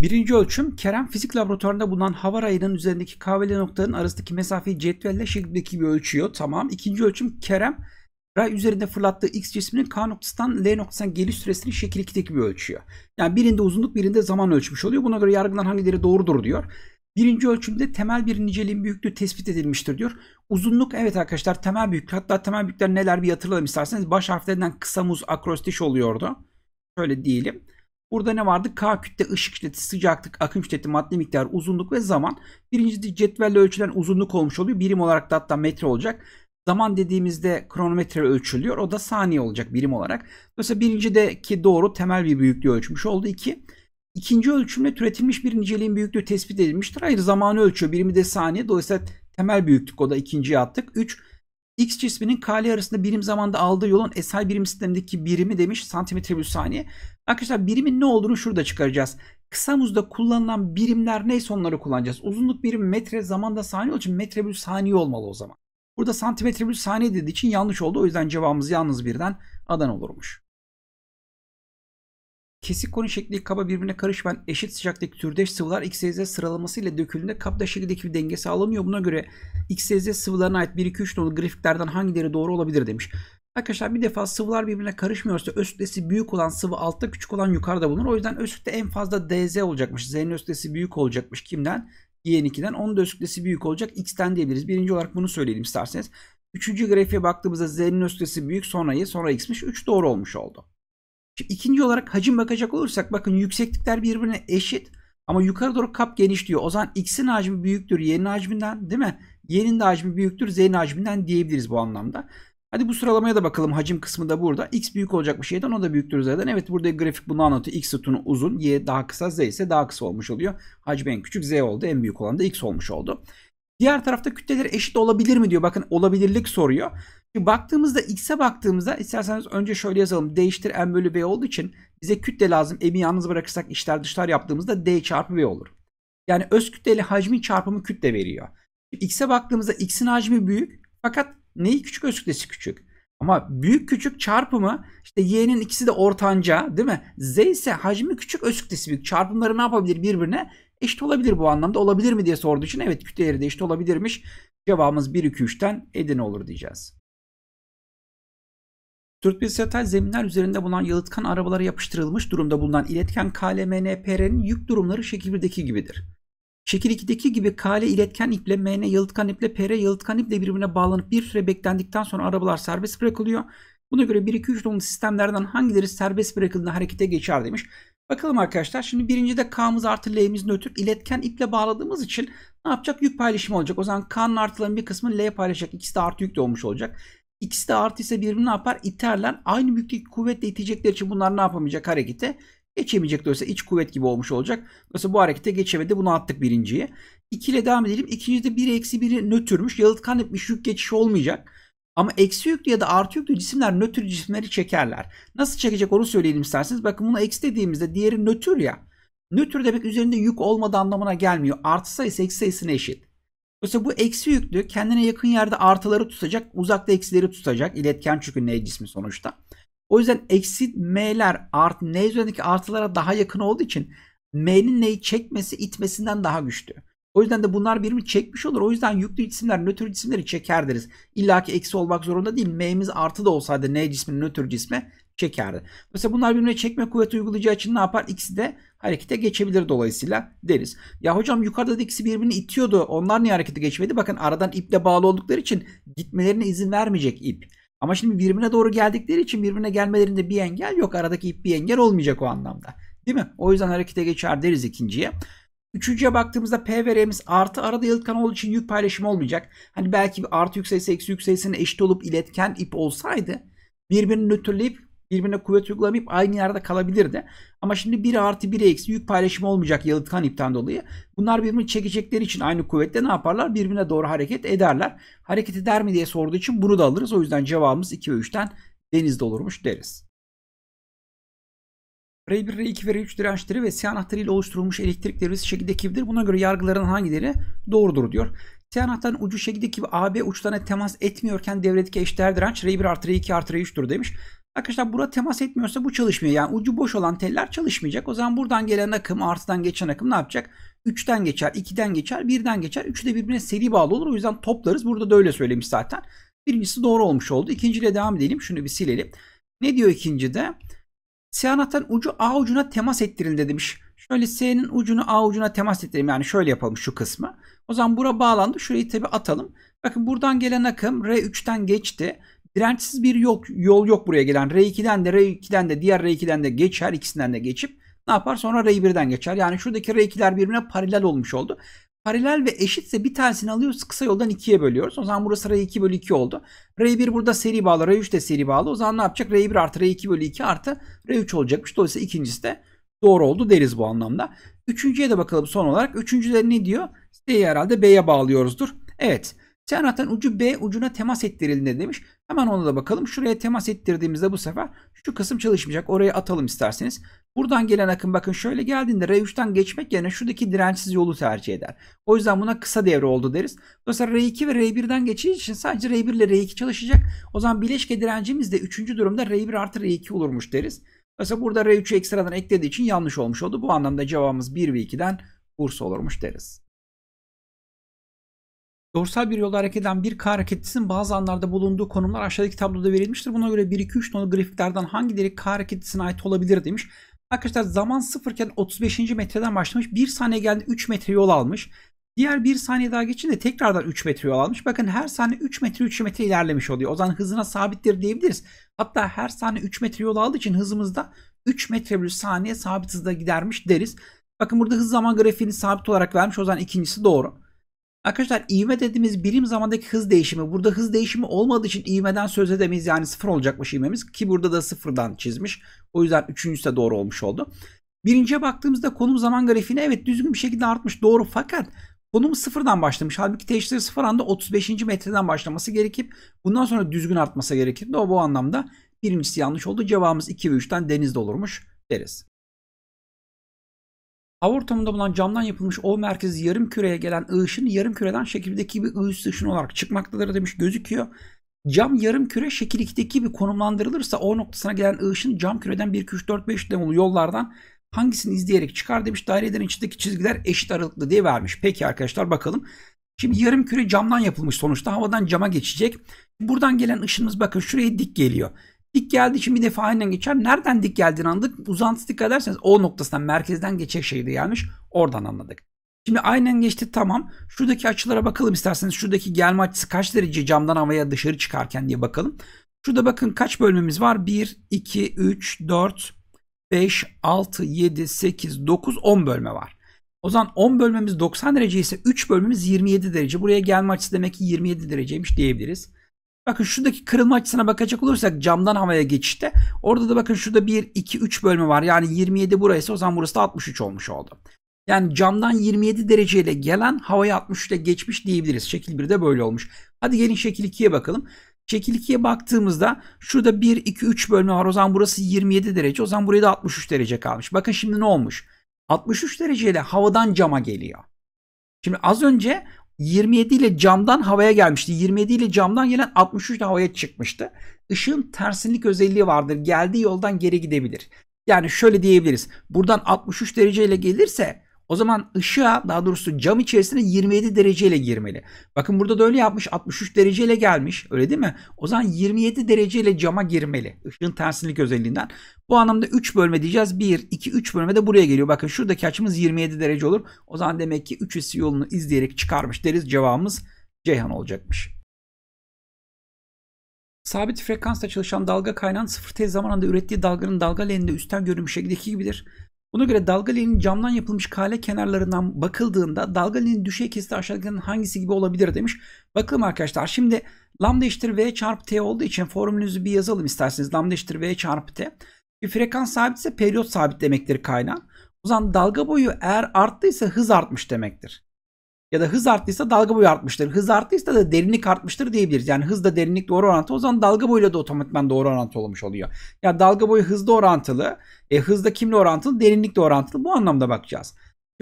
Birinci ölçüm Kerem fizik laboratuvarında bulunan hava rayının üzerindeki kahveli noktaların arasındaki mesafeyi cetvelle şeklindeki gibi ölçüyor. Tamam. İkinci ölçüm Kerem ray üzerinde fırlattığı x cisminin K noktasından L noktasına geliş süresini şekil 2'deki gibi ölçüyor. Yani birinde uzunluk birinde zaman ölçmüş oluyor. Buna göre yargılanan hangileri doğrudur diyor. Birinci ölçümde temel bir niceliğin büyüklüğü tespit edilmiştir diyor. Uzunluk evet arkadaşlar temel büyüklük. Hatta temel büyüklükler neler bir hatırlayalım isterseniz. Baş harflerinden kısa muz akrostiş oluyordu. Şöyle diyelim. Burada ne vardı? K kütle, ışık şiddeti, sıcaklık, akım şiddeti, madde miktarı, uzunluk ve zaman. Birincisi cetvelle ölçülen uzunluk olmuş oluyor. Birim olarak da hatta metre olacak. Zaman dediğimizde kronometre ölçülüyor. O da saniye olacak birim olarak. Dolayısıyla birincideki doğru temel bir büyüklüğü ölçmüş oldu. İki. İkinci ölçümle türetilmiş bir niceliğin büyüklüğü tespit edilmiştir. Hayır zamanı ölçüyor. Birimi de saniye. Dolayısıyla temel büyüklük o da ikinciye attık. 3. X cisminin kale arasında birim zamanda aldığı yolun SI birim sistemindeki birimi demiş santimetre bölü saniye. Arkadaşlar birimin ne olduğunu şurada çıkaracağız. Kısa muzda kullanılan birimler neyse onları kullanacağız. Uzunluk birimi metre zamanda saniye için metre bölü saniye olmalı o zaman. Burada santimetre bölü saniye dediği için yanlış oldu. O yüzden cevabımız yalnız birden adan olurmuş. Kesik konu şekli kaba birbirine karışmayan eşit sıcaklıktaki türdeş sıvılar XYZ sıralaması ile döküldüğünde kapta şekildeki bir denge sağlanıyor. Buna göre XYZ sıvılarına ait 1-2-3 nolu grafiklerden hangileri doğru olabilir demiş. Arkadaşlar bir defa sıvılar birbirine karışmıyorsa öz kütlesi büyük olan sıvı altta küçük olan yukarıda bulunur. O yüzden öz kütle en fazla DZ olacakmış. Z'nin öz kütlesi büyük olacakmış. Kimden? Y2'den. Onun da öz kütlesi büyük olacak. X'ten diyebiliriz. Birinci olarak bunu söyleyelim isterseniz. Üçüncü grafiğe baktığımızda Z'nin öz kütlesi büyük sonra Y sonra X'miş. 3 doğru olmuş oldu. Şimdi ikinci olarak hacim bakacak olursak bakın yükseklikler birbirine eşit ama yukarı doğru kap geniş diyor. O zaman x'in hacmi büyüktür y'nin hacminden değil mi? Y'nin de hacmi büyüktür z'nin hacminden diyebiliriz bu anlamda. Hadi bu sıralamaya da bakalım. Hacim kısmı da burada. X büyük olacakmış y'den o da büyüktür z'den. Evet burada grafik bunu anlatıyor. X sütunu uzun, y daha kısa, z ise daha kısa olmuş oluyor. Hacmi en küçük z oldu. En büyük olan da x olmuş oldu. Diğer tarafta kütleleri eşit olabilir mi diyor. Bakın olabilirlik soruyor. Şimdi baktığımızda x'e baktığımızda isterseniz önce şöyle yazalım. d eşittir m bölü v olduğu için bize kütle lazım. m'i yalnız bırakırsak içler dışlar yaptığımızda d çarpı v olur. Yani öz kütleli hacmi çarpımı kütle veriyor. x'e baktığımızda x'in hacmi büyük fakat neyi küçük öz kütlesi küçük. Ama büyük küçük çarpımı işte y'nin ikisi de ortanca değil mi? Z ise hacmi küçük öz kütlesi büyük. Çarpımları ne yapabilir birbirine? Eşit olabilir bu anlamda. Olabilir mi diye sorduğu için evet kütleleri de eşit olabilirmiş. Cevabımız 1 2 3'ten Edirne olur diyeceğiz. Sürtbisyatal zeminler üzerinde bulunan yalıtkan arabalara yapıştırılmış durumda bulunan iletken KLMNPR'nin yük durumları şekil 1'deki gibidir. Şekil 2'deki gibi KL iletken iple MN yalıtkan iple PR yalıtkan iple birbirine bağlanıp bir süre beklendikten sonra arabalar serbest bırakılıyor. Buna göre 1 2 3 nolu sistemlerden hangileri serbest bırakıldığında harekete geçer demiş. Bakalım arkadaşlar şimdi birincide K'mız artı L'miz nötr iletken iple bağladığımız için ne yapacak? Yük paylaşımı olacak. O zaman K'nın artıların bir kısmı L paylaşacak. İkisi de artı yük de olmuş olacak. İkisi de artı ise birbirini ne yapar? İterler. Aynı büyüklük kuvvetle itecekleri için bunlar ne yapamayacak harekete? Geçemeyecek dolayısıyla iç kuvvet gibi olmuş olacak. Dolayısıyla bu harekete geçemedi. Bunu attık birinciye. 2 ile devam edelim. İkincide 1 eksi 1'i nötrmüş. Yalıtkan etmiş yük geçişi olmayacak. Ama eksi yüklü ya da artı yüklü cisimler nötr cisimleri çekerler. Nasıl çekecek onu söyleyelim isterseniz. Bakın bunu eksi dediğimizde diğeri nötr ya. Nötr demek üzerinde yük olmadığı anlamına gelmiyor. Artı sayısı eksi sayısına eşit. Dolayısıyla bu eksi yüklü kendine yakın yerde artıları tutacak, uzakta eksileri tutacak. İletken çünkü N cismi sonuçta. O yüzden eksi M'ler artı N üzerindeki artılara daha yakın olduğu için M'nin N'yi çekmesi itmesinden daha güçlü. O yüzden de bunlar birbirini çekmiş olur. O yüzden yüklü cisimler nötr cisimleri çeker deriz. İlla ki eksi olmak zorunda değil. M'miz artı da olsaydı N cismi nötr cisme çekerdi. Mesela bunlar birbirine çekme kuvveti uygulayacağı için ne yapar? İkisi de harekete geçebilir dolayısıyla deriz. Ya hocam yukarıda da ikisi birbirini itiyordu. Onlar niye harekete geçmedi? Bakın aradan iple bağlı oldukları için gitmelerine izin vermeyecek ip. Ama şimdi birbirine doğru geldikleri için birbirine gelmelerinde bir engel yok. Aradaki ip bir engel olmayacak o anlamda. Değil mi? O yüzden harekete geçer deriz ikinciye. Üçüncüye baktığımızda P ve R'miz artı arada yalıtkan olduğu için yük paylaşımı olmayacak. Hani belki artı yük eksi yük eşit olup iletken ip olsaydı birbirini nötrleyip birbirine kuvvet uygulamayıp aynı yerde kalabilirdi. Ama şimdi 1 artı 1 eksi yük paylaşımı olmayacak yalıtkan ipten dolayı. Bunlar birbirini çekecekleri için aynı kuvvette ne yaparlar? Birbirine doğru hareket ederler. Hareket eder mi diye sorduğu için bunu da alırız. O yüzden cevabımız 2 ve 3'ten denizde olurmuş deriz. R1, R2 ve R3 dirençleri ve siyah anahtarı ile oluşturulmuş elektrik devresi şekilde kibidir. Buna göre yargıların hangileri doğrudur diyor. Siyah anahtarın ucu şekilde gibi AB uçlarına temas etmiyorken devredeki eşdeğer direnç R1 artı R2 artı R3'tür demiş. Arkadaşlar bura temas etmiyorsa bu çalışmıyor. Yani ucu boş olan teller çalışmayacak. O zaman buradan gelen akım artıdan geçen akım ne yapacak? 3'ten geçer, 2'den geçer, 1'den geçer. 3'ü de birbirine seri bağlı olur. O yüzden toplarız. Burada da öyle söylemiş zaten. Birincisi doğru olmuş oldu. İkinciyle devam edelim. Şunu bir silelim. Ne diyor ikincide? S anahtarın ucu A ucuna temas ettirildi demiş. Şöyle S'nin ucunu A ucuna temas ettirelim. Yani şöyle yapalım şu kısmı. O zaman bura bağlandı. Şurayı tabi atalım. Bakın buradan gelen akım R3'ten geçti. Dirençsiz bir yol, yol yok buraya gelen. R2'den de R2'den de diğer R2'den de geçer. ikisinden de geçip ne yapar? Sonra R1'den geçer. Yani şuradaki R2'ler birbirine paralel olmuş oldu. Paralel ve eşitse bir tanesini alıyoruz. Kısa yoldan ikiye bölüyoruz. O zaman burası R2 bölü 2 oldu. R1 burada seri bağlı. R3 de seri bağlı. O zaman ne yapacak? R1 artı R2 bölü 2 artı R3 olacakmış. Dolayısıyla ikincisi de doğru oldu deriz bu anlamda. Üçüncüye de bakalım son olarak. Üçüncüde ne diyor? C'yi herhalde B'ye bağlıyoruzdur. Evet. Anahtarın ucu B ucuna temas ettirildi demiş. Hemen ona da bakalım. Şuraya temas ettirdiğimizde bu sefer şu kısım çalışmayacak. Oraya atalım isterseniz. Buradan gelen akım bakın şöyle geldiğinde R3'ten geçmek yerine şuradaki dirençsiz yolu tercih eder. O yüzden buna kısa devre oldu deriz. Dolayısıyla R2 ve R1'den geçeceği için sadece R1 ile R2 çalışacak. O zaman bileşke direncimiz de 3. durumda R1 artı R2 olurmuş deriz. Mesela burada R3'ü ekstradan eklediği için yanlış olmuş oldu. Bu anlamda cevabımız 1 ve 2'den Bursa olurmuş deriz. Dorsal bir yolda hareket eden bir K hareketlisinin bazı anlarda bulunduğu konumlar aşağıdaki tabloda verilmiştir. Buna göre 1-2-3 nolu grafiklerden hangileri K hareketlisine ait olabilir demiş. Arkadaşlar zaman sıfırken 35. metreden başlamış. 1 saniye geldi 3 metre yol almış. Diğer 1 saniye daha geçince tekrardan 3 metre yol almış. Bakın her saniye 3 metre 3 metre ilerlemiş oluyor. O zaman hızına sabittir diyebiliriz. Hatta her saniye 3 metre yol aldığı için hızımızda 3 metre bölü saniye sabit hızda gidermiş deriz. Bakın burada hız zaman grafiğini sabit olarak vermiş. O zaman ikincisi doğru. Arkadaşlar ivme dediğimiz birim zamandaki hız değişimi. Burada hız değişimi olmadığı için ivmeden söz edemeyiz. Yani sıfır olacakmış ivmemiz. Ki burada da sıfırdan çizmiş. O yüzden üçüncüsü de doğru olmuş oldu. Birinciye baktığımızda konum zaman grafiğine evet düzgün bir şekilde artmış. Doğru fakat konum sıfırdan başlamış. Halbuki teşhir sıfır anda 35. metreden başlaması gerekip bundan sonra düzgün artması gerekirdi. O bu anlamda birincisi yanlış oldu. Cevabımız 2 ve 3'ten denizde olurmuş deriz. Hava ortamında bulunan camdan yapılmış O merkezi yarım küreye gelen ışın yarım küreden şekil 1'deki gibi ış ışın olarak çıkmaktadır demiş gözüküyor. Cam yarım küre şekil 2'deki gibi konumlandırılırsa O noktasına gelen ışın cam küreden 1, 2, 3, 4, 5 demolu yollardan hangisini izleyerek çıkar demiş. Dairelerin içindeki çizgiler eşit aralıklı diye vermiş. Peki arkadaşlar bakalım. Şimdi yarım küre camdan yapılmış sonuçta havadan cama geçecek. Buradan gelen ışınımız bakın şuraya dik geliyor. Dik geldiği için bir defa aynen geçer. Nereden dik geldiğini anladık. Uzantısı dikkat ederseniz o noktasından merkezden geçecek şekilde gelmiş. Oradan anladık. Şimdi aynen geçti tamam. Şuradaki açılara bakalım isterseniz. Şuradaki gelme açısı kaç derece camdan havaya dışarı çıkarken diye bakalım. Şurada bakın kaç bölmemiz var? 1, 2, 3, 4, 5, 6, 7, 8, 9, 10 bölme var. O zaman 10 bölmemiz 90 derece ise 3 bölmemiz 27 derece. Buraya gelme açısı demek ki 27 dereceymiş diyebiliriz. Bakın şuradaki kırılma açısına bakacak olursak camdan havaya geçişte orada da bakın şurada 1, 2, 3 bölme var. Yani 27 burası o zaman burası da 63 olmuş oldu. Yani camdan 27 dereceyle gelen havaya 63 ile geçmiş diyebiliriz. Şekil 1'de böyle olmuş. Hadi gelin şekil 2'ye bakalım. Şekil 2'ye baktığımızda şurada 1, 2, 3 bölme var. O zaman burası 27 derece. O zaman buraya da 63 derece kalmış. Bakın şimdi ne olmuş? 63 dereceyle havadan cama geliyor. Şimdi az önce 27 ile camdan havaya gelmişti. 27 ile camdan gelen 63 ile havaya çıkmıştı. Işığın tersinlik özelliği vardır. Geldiği yoldan geri gidebilir. Yani şöyle diyebiliriz. Buradan 63 dereceyle gelirse o zaman ışığa daha doğrusu cam içerisine 27 dereceyle girmeli. Bakın burada da öyle yapmış 63 dereceyle gelmiş öyle değil mi? O zaman 27 dereceyle cama girmeli. Işığın tersinlik özelliğinden. Bu anlamda 3 bölme diyeceğiz. 1, 2, 3 bölme de buraya geliyor. Bakın şuradaki açımız 27 derece olur. O zaman demek ki 3 yolunu izleyerek çıkarmış deriz. Cevabımız Ceyhan olacakmış. Sabit frekansla çalışan dalga kaynağın sıfır tez zamanında ürettiği dalganın dalga leninde üstten görünmüş şekildeki gibidir. Buna göre dalga camdan yapılmış kale kenarlarından bakıldığında dalga leninin düşey kesiti aşağıdakilerin hangisi gibi olabilir demiş. Bakalım arkadaşlar şimdi lambda eşittir v çarpı t olduğu için formülünüzü bir yazalım isterseniz. Lambda eşittir v çarpı t. Bir frekans sabitse periyot sabit demektir kaynağın. O zaman dalga boyu eğer arttıysa hız artmış demektir ya da hız arttıysa dalga boyu artmıştır. Hız arttıysa da derinlik artmıştır diyebiliriz. Yani hızda derinlik doğru orantılı o zaman dalga boyuyla da otomatikman doğru orantılı olmuş oluyor. Ya yani dalga boyu hızda orantılı, e, hızda kimle orantılı, derinlikle orantılı bu anlamda bakacağız.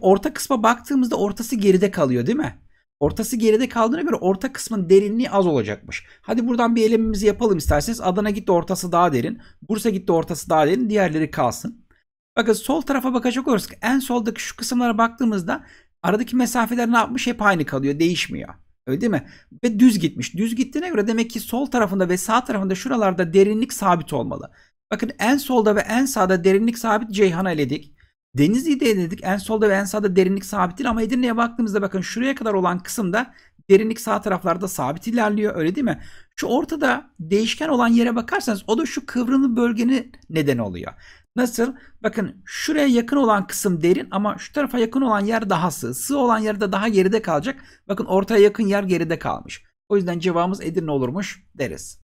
Orta kısma baktığımızda ortası geride kalıyor değil mi? Ortası geride kaldığına göre orta kısmın derinliği az olacakmış. Hadi buradan bir elemimizi yapalım isterseniz. Adana gitti ortası daha derin. Bursa gitti ortası daha derin. Diğerleri kalsın. Bakın sol tarafa bakacak olursak en soldaki şu kısımlara baktığımızda aradaki mesafeler ne yapmış? Hep aynı kalıyor. Değişmiyor. Öyle değil mi? Ve düz gitmiş. Düz gittiğine göre demek ki sol tarafında ve sağ tarafında şuralarda derinlik sabit olmalı. Bakın en solda ve en sağda derinlik sabit Ceyhan'ı eledik. Denizli'yi de eledik. En solda ve en sağda derinlik sabit değil ama Edirne'ye baktığımızda bakın şuraya kadar olan kısımda derinlik sağ taraflarda sabit ilerliyor öyle değil mi? Şu ortada değişken olan yere bakarsanız o da şu kıvrımlı bölgenin neden oluyor. Nasıl? Bakın şuraya yakın olan kısım derin ama şu tarafa yakın olan yer daha sığ. Sığ olan yer de daha geride kalacak. Bakın ortaya yakın yer geride kalmış. O yüzden cevabımız Edirne olurmuş deriz.